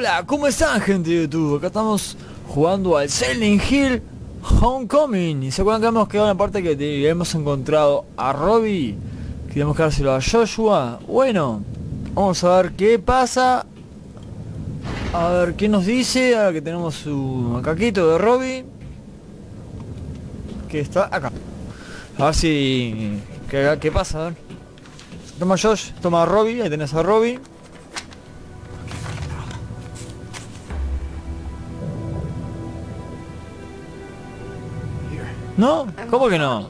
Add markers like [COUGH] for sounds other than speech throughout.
Hola, ¿cómo están gente de YouTube? Acá estamos jugando al Silent Hill Homecoming. Y se acuerdan que hemos quedado en la parte que hemos encontrado a Robbie Queríamos quedárselo a Joshua. Bueno, vamos a ver qué pasa. A ver qué nos dice Ahora que tenemos su macaquito de Robbie Que está acá. A ver si... ¿Qué, pasa? A ver. Toma Josh, toma a Robbie, ahí tenés a Robbie ¿No? ¿Cómo que no?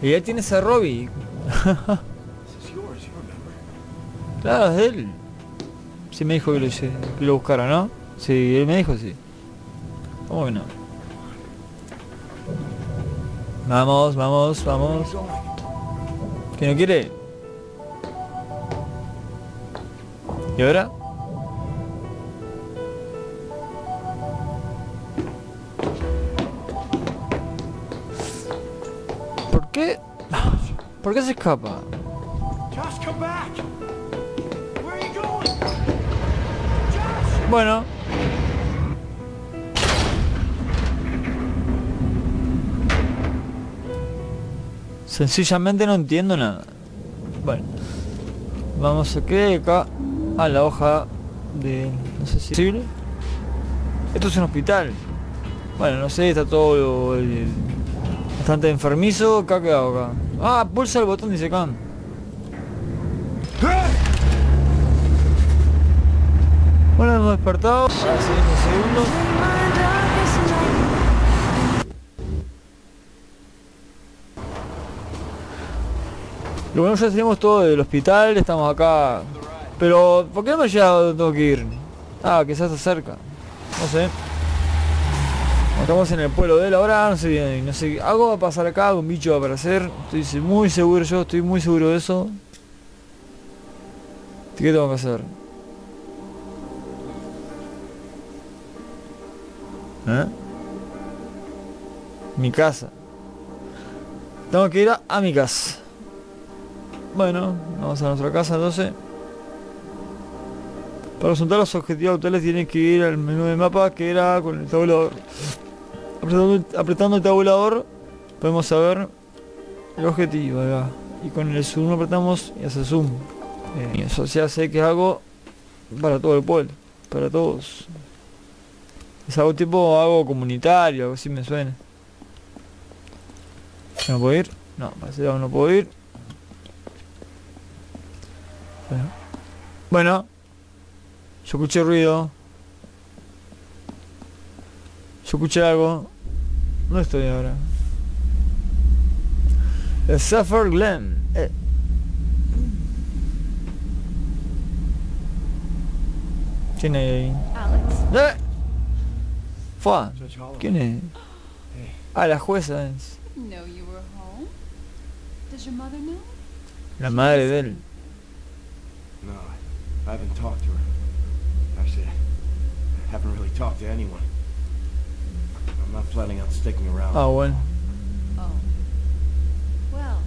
Y ya tienes a Robbie. [LAUGHS] claro, es de él. Sí me dijo que lo, que lo buscara, ¿no? Sí, él me dijo sí. ¿Cómo que no? Vamos, vamos, vamos. ¿Que no quiere? ¿Y ahora? ¿Por qué se escapa? Bueno. Sencillamente no entiendo nada. Bueno. Vamos a que acá a la hoja de... no sé si... Esto es un hospital. Bueno, no sé, está todo el, Bastante enfermizo, acá que hago acá. Ah, pulsa el botón dice acá. Bueno, hemos despertado. Ahora seguimos. Lo bueno ya tenemos todo del hospital, estamos acá. Pero, ¿por qué no me llega donde tengo que ir? Ah, quizás está cerca. No sé. Estamos en el pueblo de ahora, no sé bien, no sé, algo va a pasar acá, un bicho va a aparecer, estoy muy seguro yo, estoy muy seguro de eso. ¿Qué tengo que hacer? ¿Eh? Mi casa. Tengo que ir a, mi casa. Bueno, vamos a nuestra casa entonces. Para resultar los objetivos actuales tienen que ir al menú de mapa que era con el tabulador. Apretando, el tabulador podemos saber el objetivo Y con el zoom apretamos y hace zoom. y eso se hace que es algo para todo el pueblo, para todos. Es algo tipo algo comunitario, algo así me suena. ¿No puedo ir? No, parece que no puedo ir. Bueno. Yo escuché ruido. Yo escuché algo. No estoy ahora? Suffer Glen. Eh. ¿Quién hay ahí? Alex. ¡Eh! Fua. ¿Quién es? Ah, la jueza es. La madre de él. No, I haven't talked to her. Actually, I haven't really talked to anyone. I'm not planning on sticking around. Oh, well. Oh. Well,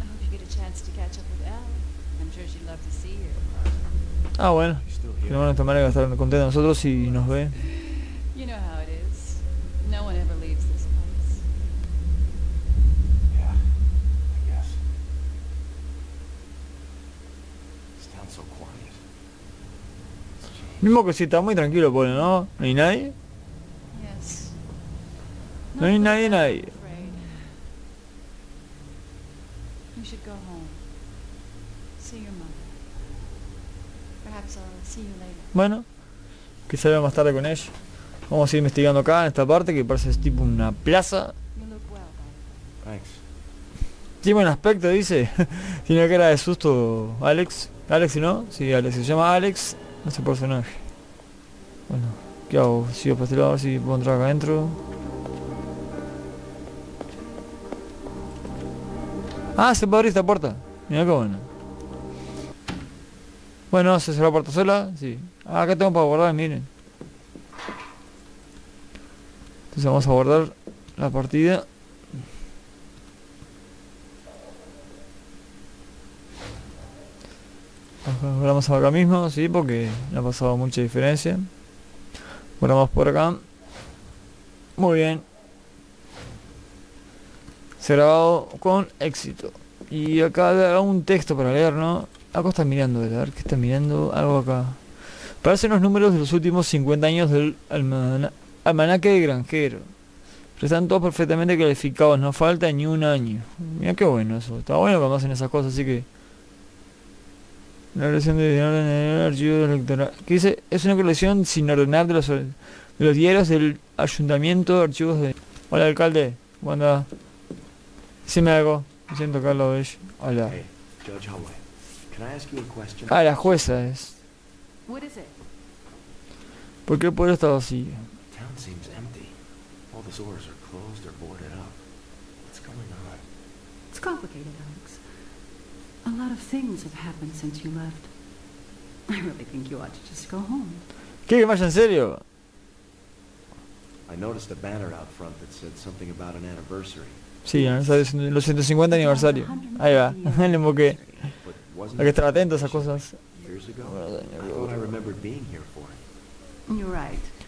I hope you get a chance to catch up with Elle. I'm sure she'd love to see you. Ah, bueno. Que no van a tomar a estar contenta de nosotros si nos ve. You know how it is. No one ever leaves this place. Yeah, I guess. This town's so quiet. Mismo que si está muy tranquilo, pone, ¿no? ¿No hay nadie? No hay nadie, nadie. Bueno, que se vea más tarde con ella. Vamos a ir investigando acá en esta parte que parece tipo una plaza. Tiene buen aspecto, dice. [LAUGHS] Tiene cara de susto Alex. Alex, ¿no? Sí, Alex. Se llama Alex. Ese personaje. Bueno, ¿qué hago? Sigo para este lado a ver si puedo entrar acá adentro. Ah, se puede abrir esta puerta. Mira qué bueno. Bueno, se cerró la puerta sola. Sí. Ah, acá tengo para guardar, miren. Entonces vamos a guardar la partida. Volvamos acá mismo, sí, porque no ha pasado mucha diferencia. Volvamos por acá. Muy bien. Se ha grabado con éxito. Y acá hago un texto para leer, ¿no? Algo está mirando, a ver qué está mirando. Algo acá. Parecen los números de los últimos 50 años del almanaque de granjero. Pero están todos perfectamente calificados, no falta ni un año. Mira qué bueno eso. Está bueno cuando hacen esas cosas, así que... La colección de dinero en el archivo electoral. ¿Qué dice? Es una colección sin ordenar de los, de diarios del ayuntamiento de archivos de... Hola alcalde, ¿cómo me algo. Me siento Carlos Hola. Hey, Judge Holloway, can I ask you a question? Ah, la jueza es. What is it? ¿Por qué el pueblo está vacío? Town seems empty. All the stores are closed or boarded up. What's going on? It's complicated, Alex. A lot of things have happened since you left. I really think you ought to just go home. ¿Qué que vaya en serio? I noticed a banner out front that said something about an anniversary. Sí, aniversario, los 150 aniversario. Ahí va, [LAUGHS] [LAUGHS] le emboqué. Hay que estar atento a esas cosas.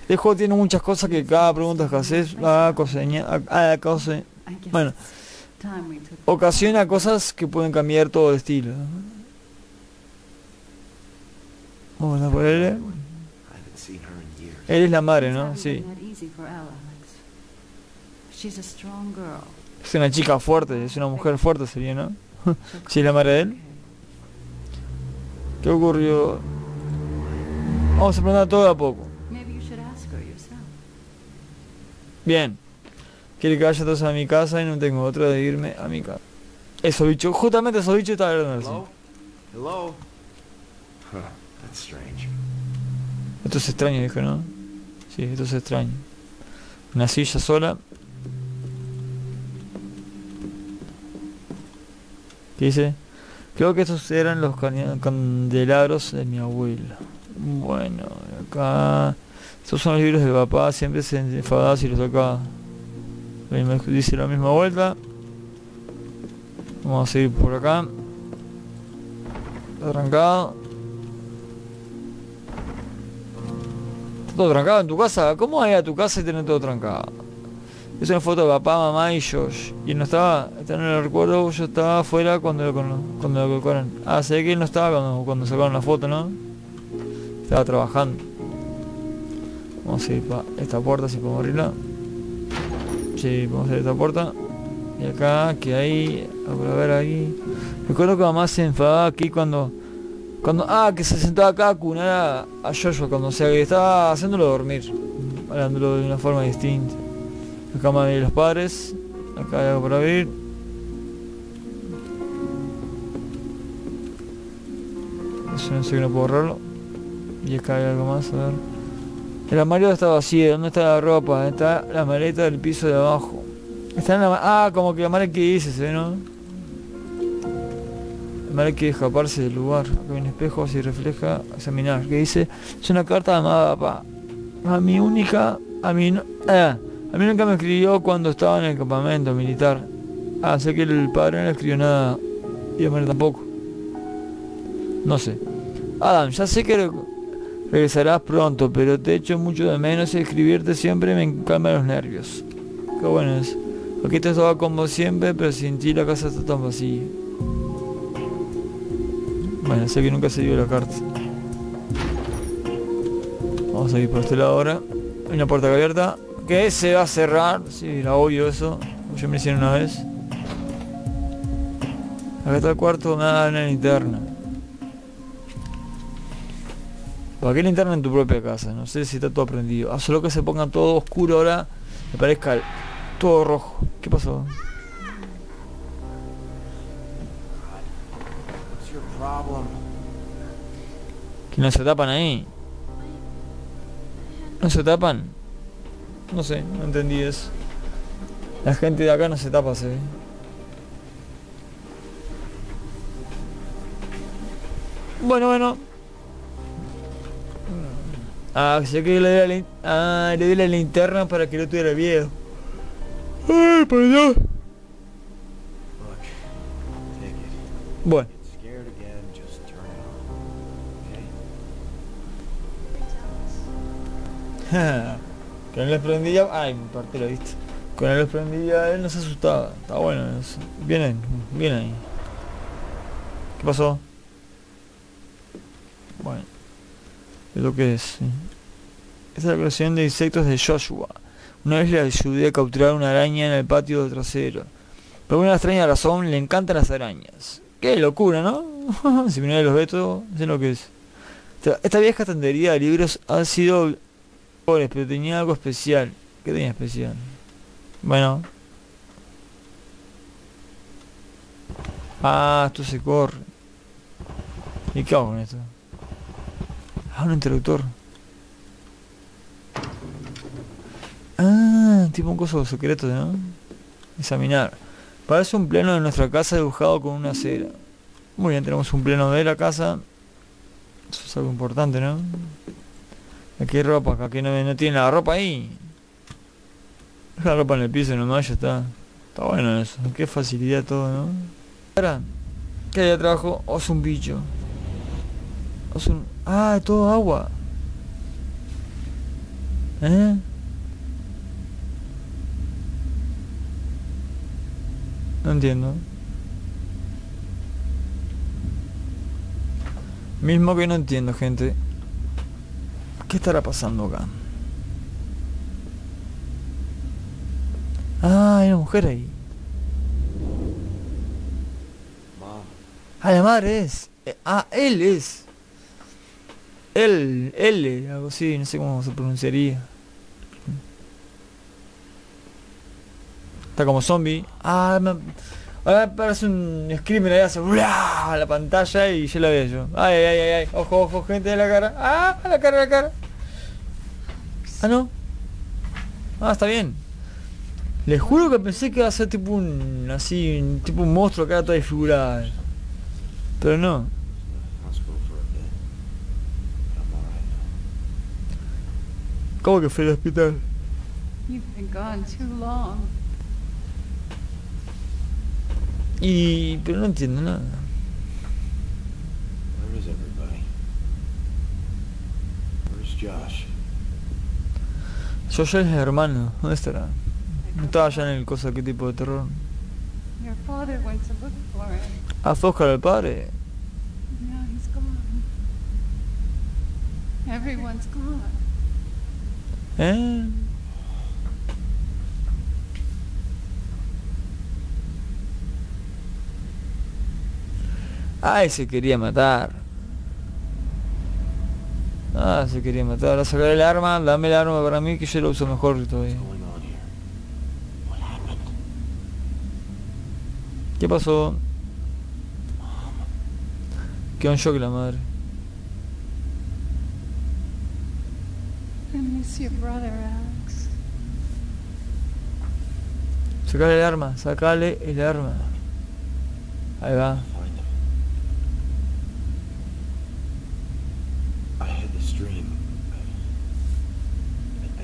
El juego tiene muchas cosas que cada pregunta que haces va coseña, a, a, cose- Bueno. ocasiona cosas que pueden cambiar todo el estilo. Vamos a years. Él es la madre, ¿no? Sí. She's a strong girl. Es una chica fuerte, es una mujer fuerte sería, ¿no? [LAUGHS] Sí, es la madre de él. ¿Qué ocurrió? Vamos a preguntar todo a poco. Bien. Quiere que vaya todos a mi casa y no tengo otra de irme a mi casa. Eso bicho, justamente esos bichos estaban hablando. Hello? Esto es extraño, dijo, ¿no? Sí, esto es extraño. Una silla sola. ¿Qué dice? Creo que estos eran los candelabros de mi abuela. Bueno, acá... Estos son los libros de papá, siempre se enfadaba si los sacaba. Dice la misma vuelta. Vamos a seguir por acá. Está trancado. Está todo trancado en tu casa. ¿Cómo ir a tu casa y tener todo trancado? Es una foto de papá, mamá y Josh. Y él no estaba, está en el recuerdo, yo estaba afuera cuando lo, cuando lo colocaron. Ah, sé que él no estaba cuando, cuando sacaron la foto, ¿no? Estaba trabajando. Vamos a ir para esta puerta si podemos abrirla. Sí, vamos a ir esta puerta. Y acá, que hay, a ver ahí. Recuerdo que mamá se enfadaba aquí cuando cuando, ah, que se sentaba acá a cunar a, Joshua cuando o que estaba haciéndolo dormir, hablándolo de una forma distinta. La cama de los padres, acá hay algo para abrir. Eso no sé que no puedo borrarlo. Y acá hay algo más, a ver. El armario está vacío, ¿dónde está la ropa? ¿Dónde está la maleta del piso de abajo? Está en la Ah, como que la madre que dice, ¿sí, no? La madre quiere escaparse del lugar. Acá hay un espejo, si refleja, examinar. Que dice, es una carta amada papá. A mi única, a mi, no- ah, a mí nunca me escribió cuando estaba en el campamento militar. Ah, sé que el padre no le escribió nada. Y a madre tampoco. No sé. Adam, ya sé que re- regresarás pronto, pero te echo mucho de menos y escribirte siempre me calma los nervios. Qué bueno es. Aquí te estaba como siempre, pero sin ti la casa está tan vacía. Bueno, sé que nunca se dio la carta. Vamos a ir por este lado ahora. Hay una puerta abierta. Que se va a cerrar. Sí, la odio eso. Yo me hicieron una vez. Acá está el cuarto, me da una linterna. ¿Para qué linterna en tu propia casa? No sé si está todo prendido. Ah, solo que se ponga todo oscuro ahora. Me parezca todo rojo. ¿Qué pasó? ¿Que no se tapan ahí? ¿No se tapan? No sé, no entendí eso. La gente de acá no se tapa, se ve. Bueno, bueno. Ah, sé que le di, la ah, le di la linterna para que no tuviera miedo. Ay, perdón. Bueno. [LAUGHS] Get scared again, just turn it on. que no les prendía. Ay, mi parte lo viste. Con él prendía, él no se asustaba. Está bueno eso. Ahí. ¿Qué pasó? Bueno. Es lo que es. Esta es la colección de insectos de Joshua. Una vez le ayudé a capturar una araña en el patio trasero. Por una extraña razón le encantan las arañas. Qué locura, ¿no? [LAUGHS] si mirá los vetos, sé lo que es. Esta, vieja estantería de libros ha sido pero tenía algo especial. ¿Qué tenía especial? Bueno. Ah, esto se corre. ¿Y qué hago con esto? Ah, un interruptor. Ah, tipo un coso secreto, ¿no? Examinar. Parece un plano de nuestra casa dibujado con una cera. Muy bien, tenemos un plano de la casa. Eso es algo importante, ¿no? Aquí hay ropa, acá que no, no tiene la ropa ahí. La ropa en el piso nomás, ya está. Está bueno eso. Qué facilidad todo, ¿no? Ahora, ¿qué hay de abajo? O es un bicho. O es un... Ah, todo agua. ¿Eh? No entiendo. Mismo que no entiendo, gente. ¿Qué estará pasando acá? Ah, hay una mujer ahí. Ah, la madre es. Ah, él es. Él, él, algo así, no sé cómo se pronunciaría. Está como zombie. Ah, me, ahora aparece un screamer ahí, hace a la pantalla y yo la veo yo. Ay, ay, ay, ay. Ojo, ojo, gente de la cara. Ah, la cara, la cara. Ah, no. Ah, está bien. Les juro que pensé que iba a ser tipo un. así, un, tipo un monstruo era toda desfigurada. Pero no. ¿Cómo que fue al hospital? Y. pero no entiendo nada. Where is everybody? Where's Josh? Yo ya es hermano. ¿Dónde estará? No estaba ya en el cosa, qué tipo de terror. Your father went to look for him. Ah, fue Oscar el padre. Now he's gone. Everyone's gone. ¿Eh? Ay, se quería matar. Ah, se quería matar. A sacar el arma, dame el arma para mí que yo lo uso mejor todavía. ¿Qué pasó? Quedó en shock la madre. Sacale el arma, sacale el arma. Ahí va.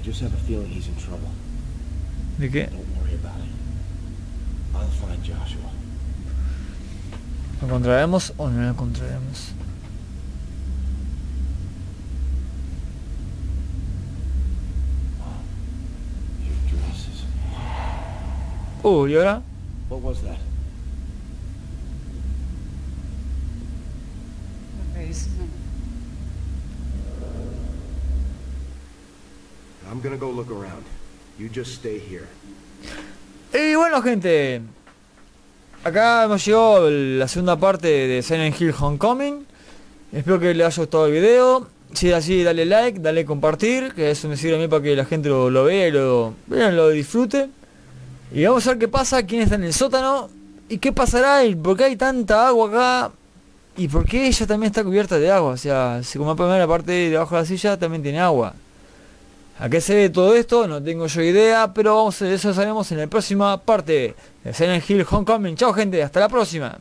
Just have a feeling he's in trouble. ¿De qué? Don't worry about it. I'll find Joshua. ¿Lo encontraremos o no lo encontraremos? Your dresses. Uh, ¿y ahora? What was that? The basement. I'm gonna go look around. You just stay here. Y bueno gente, acá hemos llegado la segunda parte de Silent Hill Homecoming. Espero que les haya gustado el video. Si es así, dale like, dale compartir, que eso me sirve a mí para que la gente lo, vea y lo, vean, lo disfrute. Y vamos a ver qué pasa, quién está en el sótano y qué pasará y por qué hay tanta agua acá y por qué ella también está cubierta de agua. O sea, si como la parte de abajo de la silla también tiene agua. ¿A qué se ve todo esto? No tengo yo idea, pero vamos eso sabemos en la próxima parte de Silent Hill Homecoming. Chao gente, hasta la próxima.